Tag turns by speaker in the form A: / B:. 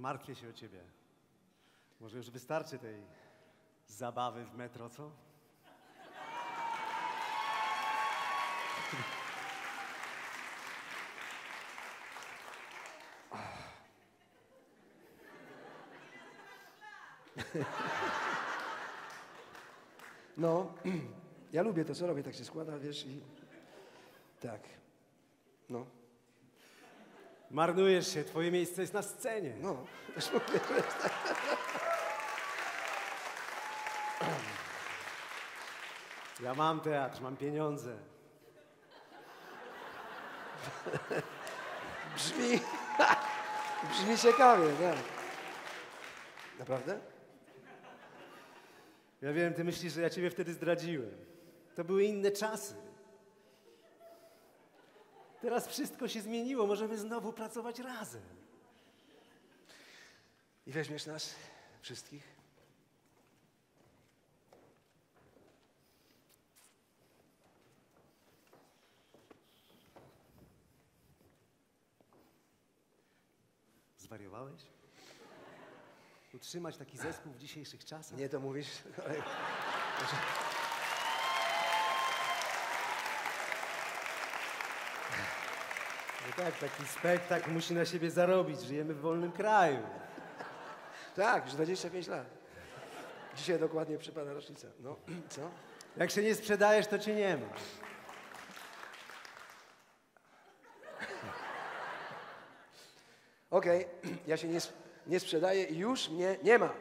A: Martwię się o ciebie. Może już wystarczy tej zabawy w metro, co?
B: No, ja lubię to, co robię, tak się składa, wiesz, i tak. No,
A: Marnujesz się, twoje miejsce jest na scenie.
B: no, też mówię, że tak.
A: Ja mam teatr, mam pieniądze.
B: Brzmi, brzmi ciekawie, tak. Naprawdę?
A: Ja wiem, ty myślisz, że ja ciebie wtedy zdradziłem. To były inne czasy. Teraz wszystko się zmieniło, możemy znowu pracować razem.
B: I weźmiesz nas wszystkich?
A: Zwariowałeś? Utrzymać taki zespół w dzisiejszych czasach?
B: Nie to mówisz, ale...
A: No tak, taki spektakl musi na siebie zarobić. Żyjemy w wolnym kraju.
B: Tak, już 25 lat. Dzisiaj dokładnie przypada rocznica. No, co?
A: Jak się nie sprzedajesz, to cię nie ma.
B: Okej, ja się nie, nie sprzedaję i już mnie nie ma.